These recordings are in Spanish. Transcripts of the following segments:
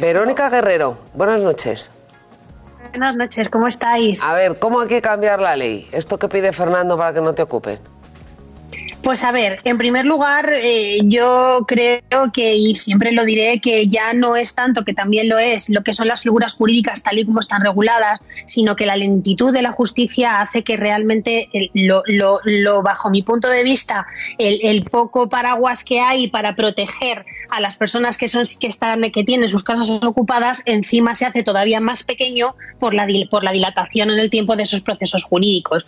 Verónica Guerrero, buenas noches. Buenas noches, ¿cómo estáis? A ver, ¿cómo hay que cambiar la ley? Esto que pide Fernando para que no te ocupen. Pues a ver, en primer lugar, eh, yo creo que, y siempre lo diré, que ya no es tanto, que también lo es, lo que son las figuras jurídicas tal y como están reguladas, sino que la lentitud de la justicia hace que realmente, lo, bajo mi punto de vista, el, poco paraguas que hay para proteger a las personas que son que están que tienen sus casas ocupadas, encima se hace todavía más pequeño por la, por la dilatación en el tiempo de esos procesos jurídicos.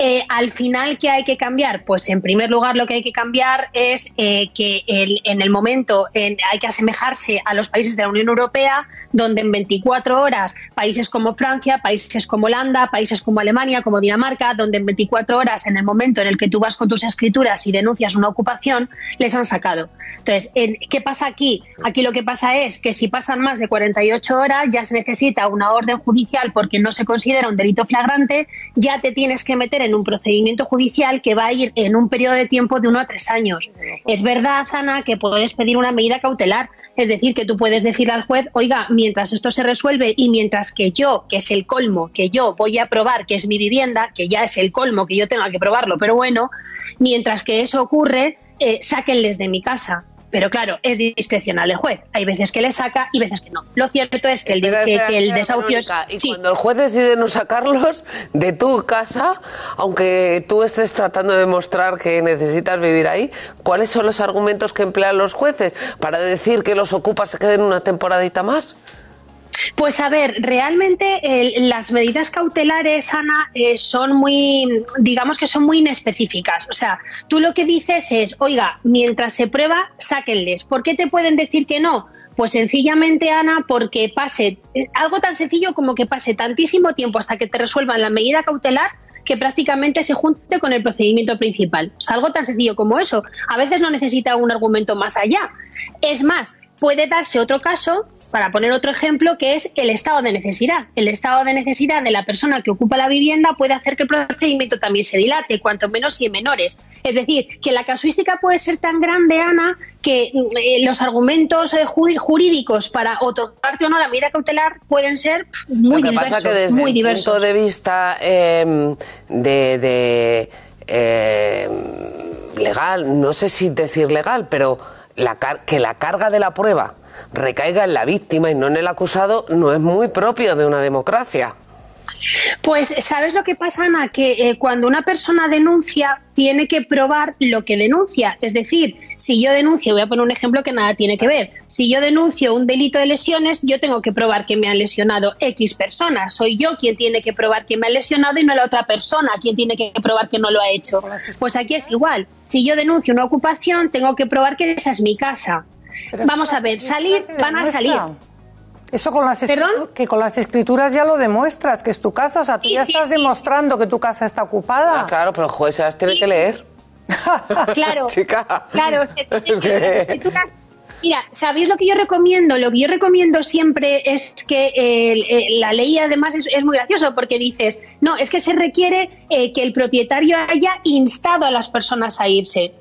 Eh, al final, ¿qué hay que cambiar? Pues en primer lugar lo que hay que cambiar es eh, que en el momento hay que asemejarse a los países de la Unión Europea, donde en 24 horas países como Francia, países como Holanda, países como Alemania, como Dinamarca, donde en 24 horas, en el momento en el que tú vas con tus escrituras y denuncias una ocupación, les han sacado. Entonces, ¿qué pasa aquí? Aquí lo que pasa es que si pasan más de 48 horas ya se necesita una orden judicial porque no se considera un delito flagrante, ya te tienes que meter en un procedimiento judicial que va a ir en un periodo de tiempo de uno a tres años. Es verdad, Ana, que puedes pedir una medida cautelar, es decir, que tú puedes decirle al juez, oiga, mientras esto se resuelve y mientras que yo, que es el colmo, que yo voy a probar que es mi vivienda, que ya es el colmo que yo tenga que probarlo, pero bueno, mientras que eso ocurre, eh, sáquenles de mi casa. Pero claro, es discrecional el juez. Hay veces que le saca y veces que no. Lo cierto es que el, el desahucio es... Y cuando el juez decide no sacarlos de tu casa, aunque tú estés tratando de demostrar que necesitas vivir ahí, ¿cuáles son los argumentos que emplean los jueces para decir que los ocupas se queden una temporadita más? Pues a ver, realmente las medidas cautelares, Ana, eh, son muy, digamos que son muy inespecíficas. O sea, tú lo que dices es, oiga, mientras se prueba, sáquenles. ¿Por qué te pueden decir que no? Pues sencillamente, Ana, porque pase eh, algo tan sencillo como que pase tantísimo tiempo hasta que te resuelvan la medida cautelar que prácticamente se junte con el procedimiento principal. O sea, algo tan sencillo como eso. A veces no necesita un argumento más allá. Es más, puede darse otro caso para poner otro ejemplo, que es el estado de necesidad. El estado de necesidad de la persona que ocupa la vivienda puede hacer que el procedimiento también se dilate, cuanto menos y en menores. Es decir, que la casuística puede ser tan grande, Ana, que mm, eh, los argumentos eh, jurídicos para otorgarte o no la medida cautelar pueden ser muy Lo que diversos. Pasa que desde muy el punto de vista em, de, em, legal, no sé si decir legal, pero la, que la carga de la prueba recaiga en la víctima y no en el acusado no es muy propio de una democracia. Pues, ¿sabes lo que pasa, Ana? Que eh, cuando una persona denuncia, tiene que probar lo que denuncia. Es decir, si yo denuncio, voy a poner un ejemplo que nada tiene que ver, si yo denuncio un delito de lesiones, yo tengo que probar que me han lesionado X personas. Soy yo quien tiene que probar que me han lesionado y no la otra persona quien tiene que probar que no lo ha hecho. Pues aquí es igual. Si yo denuncio una ocupación, tengo que probar que esa es mi casa. Vamos a ver, salir, van a salir. Eso con las que con las escrituras ya lo demuestras, que es tu casa, o sea, tú ya estás demostrando que tu casa está ocupada. Ah, claro, pero el juez las tiene que leer. claro, claro, Mira, ¿sabéis lo que yo recomiendo? Lo que yo recomiendo siempre es que la ley además es, muy gracioso porque dices, no, es que se requiere eh, que el propietario haya instado a las personas a irse.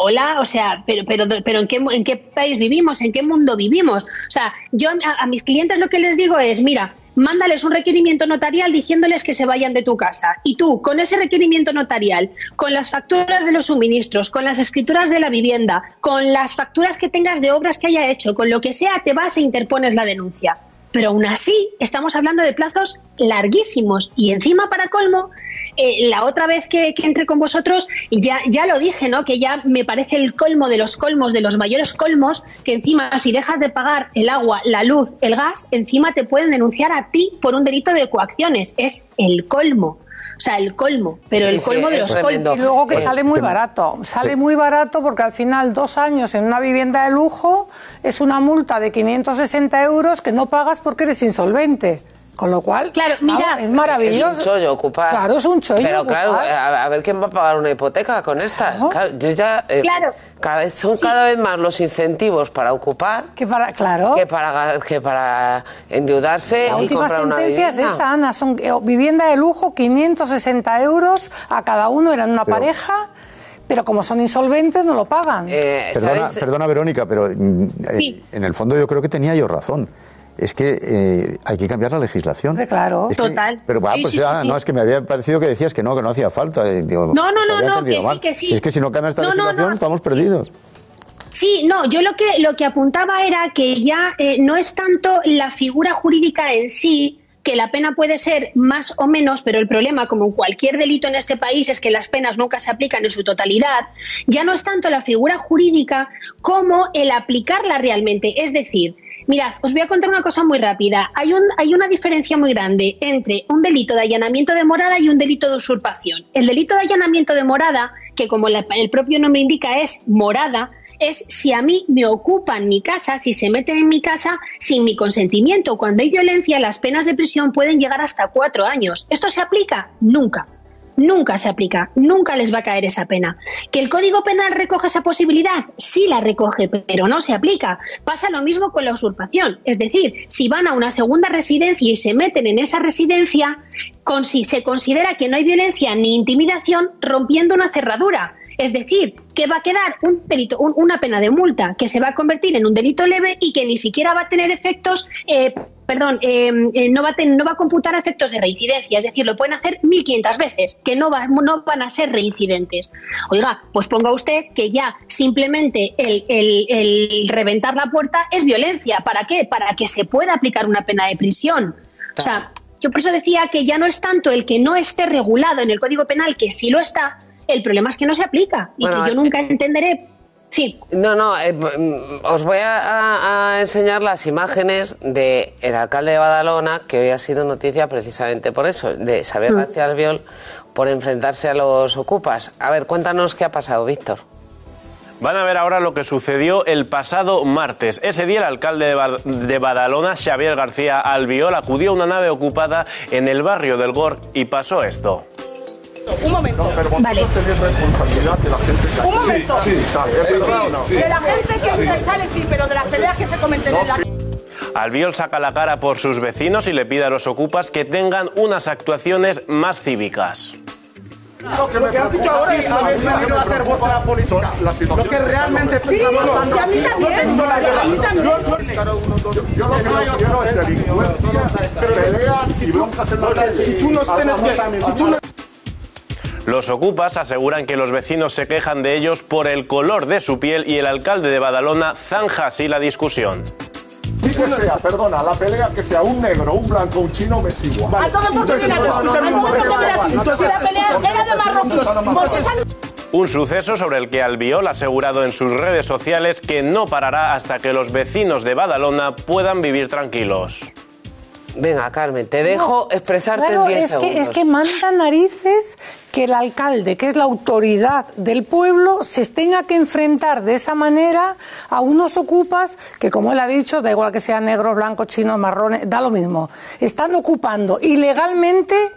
Hola, o sea, pero, pero, pero ¿en, qué, ¿en qué país vivimos? ¿En qué mundo vivimos? O sea, yo a, mis clientes lo que les digo es, mira, mándales un requerimiento notarial diciéndoles que se vayan de tu casa. Y tú, con ese requerimiento notarial, con las facturas de los suministros, con las escrituras de la vivienda, con las facturas que tengas de obras que haya hecho, con lo que sea, te vas e interpones la denuncia pero aún así estamos hablando de plazos larguísimos y encima para colmo, eh, la otra vez que, que, entré con vosotros ya, ya lo dije, ¿no? que ya me parece el colmo de los colmos, de los mayores colmos, que encima si dejas de pagar el agua, la luz, el gas, encima te pueden denunciar a ti por un delito de coacciones. Es el colmo. O sea, el colmo, pero el colmo de los colmos. Y luego que sale muy barato. Sale muy barato porque al final dos años en una vivienda de lujo es una multa de 560 euros que no pagas porque eres insolvente. Con lo cual, claro, mira, es maravilloso. Es un chollo ocupar. Claro, es un chollo. Pero claro, a, ver quién va a pagar una hipoteca con estas. yo ya. Eh, claro. Cada vez, son cada vez más los incentivos para ocupar. Que para, claro. Que para, que para endeudarse. La y última comprar sentencia es esa, Ana. Son eh, vivienda de lujo, 560 euros a cada uno, eran una pareja pero como son insolventes no lo pagan. Eh, perdona, perdona, Verónica, pero mm, en el fondo yo creo que tenía yo razón es que eh, hay que cambiar la legislación. claro. Total. pero bueno, pues ya, no, es que me había parecido que decías que no, que no hacía falta. Eh, no, no, no, no, que sí, que sí. es que si no cambia esta legislación, estamos perdidos. Sí, no, yo lo que, lo que apuntaba era que ya eh, no es tanto la figura jurídica en sí, que la pena puede ser más o menos, pero el problema, como en cualquier delito en este país, es que las penas nunca se aplican en su totalidad, ya no es tanto la figura jurídica como el aplicarla realmente. Es decir, Mirad, os voy a contar una cosa muy rápida. Hay, un, hay una diferencia muy grande entre un delito de allanamiento de morada y un delito de usurpación. El delito de allanamiento de morada, que como el propio nombre indica es morada, es si a mí me ocupan mi casa, si se meten en mi casa sin mi consentimiento. Cuando hay violencia, las penas de prisión pueden llegar hasta cuatro años. ¿Esto se aplica? Nunca. Nunca se aplica, nunca les va a caer esa pena. ¿Que el Código Penal recoge esa posibilidad? Sí la recoge, pero no se aplica. Pasa lo mismo con la usurpación. Es decir, si van a una segunda residencia y se meten en esa residencia, se considera que no hay violencia ni intimidación rompiendo una cerradura. Es decir, que va a quedar un delito, una pena de multa que se va a convertir en un delito leve y que ni siquiera va a tener efectos, eh, perdón, eh, eh, no, va a no va a computar efectos de reincidencia. Es decir, lo pueden hacer 1.500 veces, que no, va, no van a ser reincidentes. Oiga, pues ponga usted que ya simplemente el, el reventar la puerta es violencia. ¿Para qué? Para que se pueda aplicar una pena de prisión. O sea, yo por eso decía que ya no es tanto el que no esté regulado en el Código Penal, que sí lo está, el problema es que no se aplica y que yo nunca entenderé Sí. No, no, eh, os voy a, enseñar las imágenes del el alcalde de Badalona, que hoy ha sido noticia precisamente por eso, de Xavier mm. García Albiol, por enfrentarse a los ocupas. A ver, cuéntanos qué ha pasado, Víctor. Van a ver ahora lo que sucedió el pasado martes. Ese día el alcalde de Badalona, Xavier García Albiol, acudió a una nave ocupada en el barrio del Gor y pasó esto un momento. No, pero vale. responsabilidad de la gente que... Un momento. Sí, sí, De la gente que sale, sí, pero de las peleas que se cometen en la... Albiol saca la cara por sus vecinos y le pide a los ocupas que tengan unas actuaciones más cívicas. Lo que, lo que has dicho ahora es habéis venido a hacer vuestra política. Lo que realmente sí, está pasando y a mí también. A mí también. Yo lo que no es delincuencia, peleas y broncas en la calle. Si tú nos tienes que... Si tú no los ocupas aseguran que los vecinos se quejan de ellos por el color de su piel y el alcalde de Badalona zanja así la discusión. Sí que sea, perdona, la pelea que sea un negro, un blanco, un chino me sigo. igual. A todo porque Entonces, la pelea era de marroquíes. Un suceso sobre el que Albiol ha asegurado en sus redes sociales que no parará hasta que los vecinos de Badalona puedan vivir tranquilos. Venga, Carmen, te dejo expresarte en 10 es segundos. Que, es que manda narices que el alcalde, que es la autoridad del pueblo, se tenga que enfrentar de esa manera a unos ocupas que, como él ha dicho, da igual que sean negros, blancos, chinos, marrones, da lo mismo. Están ocupando ilegalmente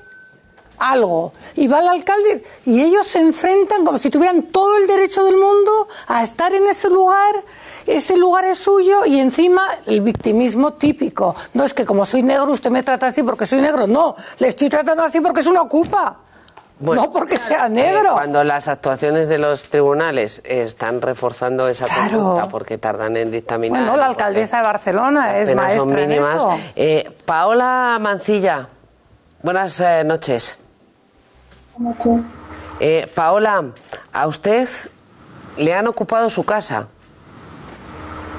algo. Y va el alcalde y ellos se enfrentan como si tuvieran todo el derecho del mundo a estar en ese lugar. Ese lugar es suyo y encima el victimismo típico. No es que como soy negro usted me trata así porque soy negro. No, le estoy tratando así porque es una ocupa. no porque sea negro. Cuando las actuaciones de los tribunales están reforzando esa conducta porque tardan en dictaminar. Bueno, la alcaldesa de Barcelona es maestra son mínimas. Eh, Paola Mancilla, buenas eh, noches. Eh, Paola, a usted le han ocupado su casa.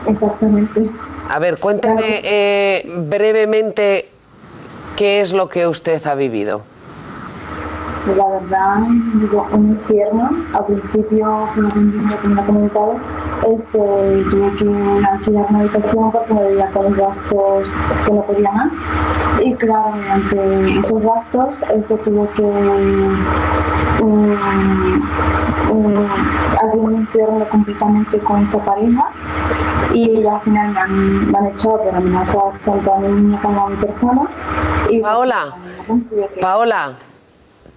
Exactamente. A ver, cuénteme eh, brevemente qué es lo que usted ha vivido. La verdad, digo, un infierno. Al principio, como me ha comentado, este, tuve que alquilar una habitación porque me veía con gastos que no podía más. Y claro, mediante esos gastos, este, tuve que um, um, hacer un infierno completamente con esta pareja y al final me han, me han echado por amenazas tanto a mi como a mi persona. Y, Paola, Paola.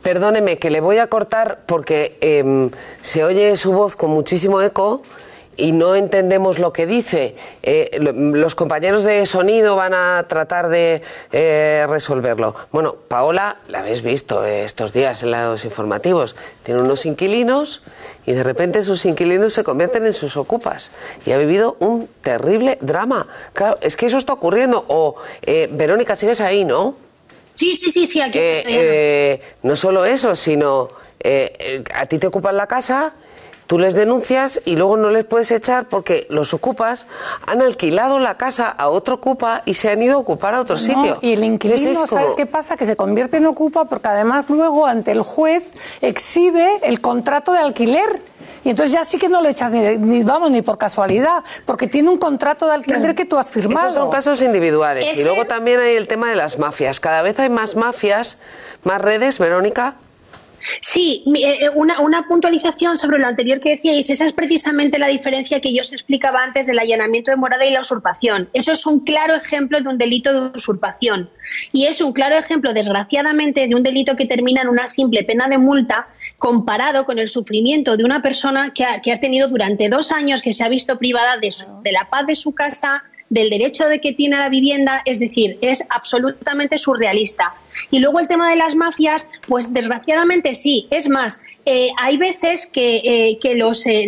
Perdóneme, que le voy a cortar porque em, se oye su voz con muchísimo eco y no entendemos lo que dice. Eh, lo- los compañeros de sonido van a tratar de eh, resolverlo. Bueno, Paola, la habéis visto eh, estos días en los informativos, tiene unos inquilinos y de repente sus inquilinos se convierten en sus ocupas. Y ha vivido un terrible drama. Claro, es que eso está ocurriendo. O, eh, Verónica, sigues ahí, ¿no? Sí, sí, sí, sí, aquí estoy. no solo eso, sino a ti te ocupan la casa, tú les denuncias y luego no les puedes echar porque los ocupas han alquilado la casa a otro ocupa y se han ido a ocupar a otro No, sitio. y el inquilino, Entonces es como- ¿sabes qué pasa? Que se convierte en ocupa porque además luego ante el juez exhibe el contrato de alquiler. Y entonces ya sí que no lo echas ni, ni, vamos ni por casualidad, porque tiene un contrato de alquiler que tú has firmado. Esos son casos individuales. Y luego también hay el tema de las mafias. Cada vez hay más mafias, más redes, Verónica. Sí, eh, eh, una, una puntualización sobre lo anterior que decíais. Esa es precisamente la diferencia que yo os explicaba antes del allanamiento de morada y la usurpación. Eso es un claro ejemplo de un delito de usurpación. Y es un claro ejemplo, desgraciadamente, de un delito que termina en una simple pena de multa comparado con el sufrimiento de una persona que ha, que ha tenido durante dos años que se ha visto privada de, su- de la paz de su casa, del derecho de que tiene la vivienda, es decir, es absolutamente surrealista. Y luego el tema de las mafias, pues desgraciadamente sí, es más, eh, hay veces que, eh, los, eh,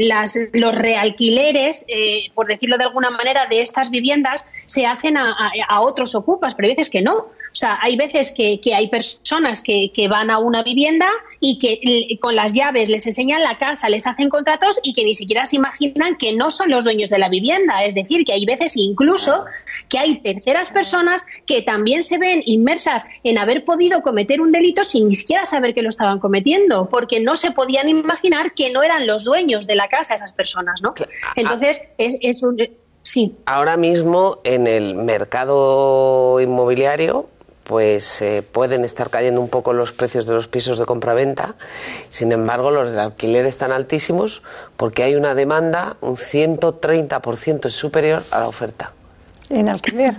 los realquileres, eh, por decirlo de alguna manera, de estas viviendas se hacen a, a- a otros ocupas, pero hay veces que no. O sea, hay veces que, que hay personas que, que van a una vivienda y que con las llaves les enseñan la casa, les hacen contratos y que ni siquiera se imaginan que no son los dueños de la vivienda. Es decir, que hay veces incluso que hay terceras personas que también se ven inmersas en haber podido cometer un delito sin ni siquiera saber que lo estaban cometiendo, porque no se podían imaginar que no eran los dueños de la casa esas personas, ¿no? Entonces, es, es un... eh, Sí. Ahora mismo en el mercado inmobiliario pues eh, pueden estar cayendo un poco los precios de los pisos de compraventa. Sin embargo, los de alquiler están altísimos porque hay una demanda un 130% superior a la oferta. En alquiler.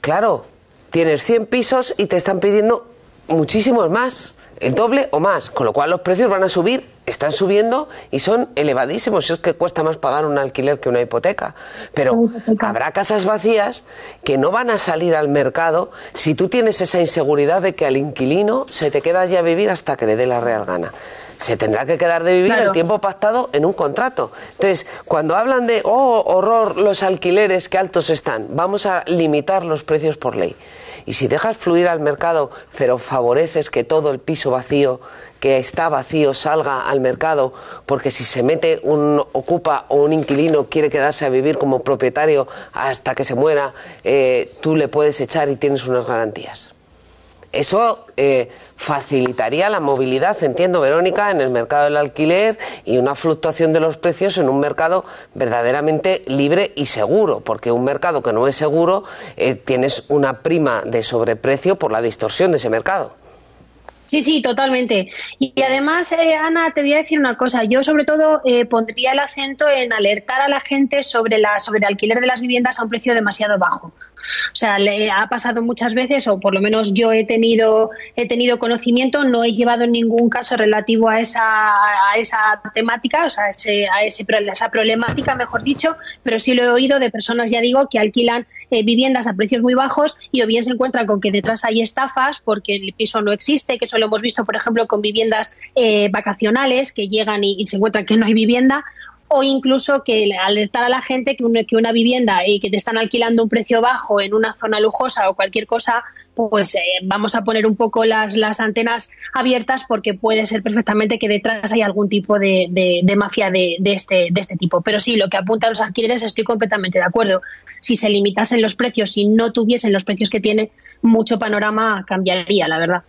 Claro, tienes 100 pisos y te están pidiendo muchísimos más, el doble o más, con lo cual los precios van a subir, están subiendo y son elevadísimos. Es que cuesta más pagar un alquiler que una hipoteca. Pero habrá casas vacías que no van a salir al mercado si tú tienes esa inseguridad de que al inquilino se te queda ya a vivir hasta que le dé la real gana. Se tendrá que quedar de vivir Claro. el tiempo pactado en un contrato. Entonces, cuando hablan de, oh, horror, los alquileres, qué altos están, vamos a limitar los precios por ley. Y si dejas fluir al mercado, pero favoreces que todo el piso vacío, que está vacío, salga al mercado, porque si se mete un ocupa o un inquilino quiere quedarse a vivir como propietario hasta que se muera, eh, tú le puedes echar y tienes unas garantías. Eso eh, facilitaría la movilidad, entiendo, Verónica, en el mercado del alquiler y una fluctuación de los precios en un mercado verdaderamente libre y seguro, porque un mercado que no es seguro eh, tienes una prima de sobreprecio por la distorsión de ese mercado. Sí, sí, totalmente. Y, además, eh, Ana, te voy a decir una cosa. Yo, sobre todo, eh, pondría el acento en alertar a la gente sobre, la, sobre el alquiler de las viviendas a un precio demasiado bajo. O sea, le ha pasado muchas veces, o por lo menos yo he tenido, he tenido conocimiento, no he llevado ningún caso relativo a esa, a esa temática, o sea, a, ese, a ese, esa problemática, mejor dicho, pero sí lo he oído de personas, ya digo, que alquilan eh, viviendas a precios muy bajos y o bien se encuentran con que detrás hay estafas porque el piso no existe, que eso lo hemos visto, por ejemplo, con viviendas eh, vacacionales que llegan y se encuentran que no hay vivienda, o incluso que alertar a la gente que una, que una vivienda y que te están alquilando un precio bajo en una zona lujosa o cualquier cosa, pues eh, vamos a poner un poco las, las antenas abiertas porque puede ser perfectamente que detrás hay algún tipo de, de, de mafia de, de, este, de este tipo. Pero sí, lo que apuntan los alquileres estoy completamente de acuerdo. Si se limitasen los precios, si no tuviesen los precios que tiene, mucho panorama cambiaría, la verdad.